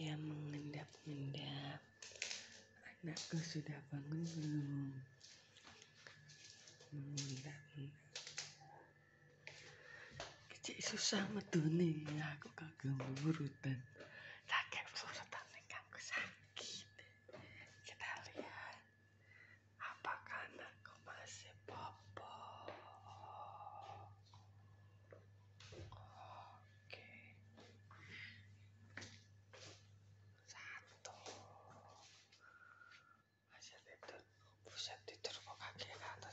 Dia mengendap-endap. Anakku sudah bangun belum? Mengendap-endap. Kecik susah metune aku kagak urutan. 샌드 들고 가게 나는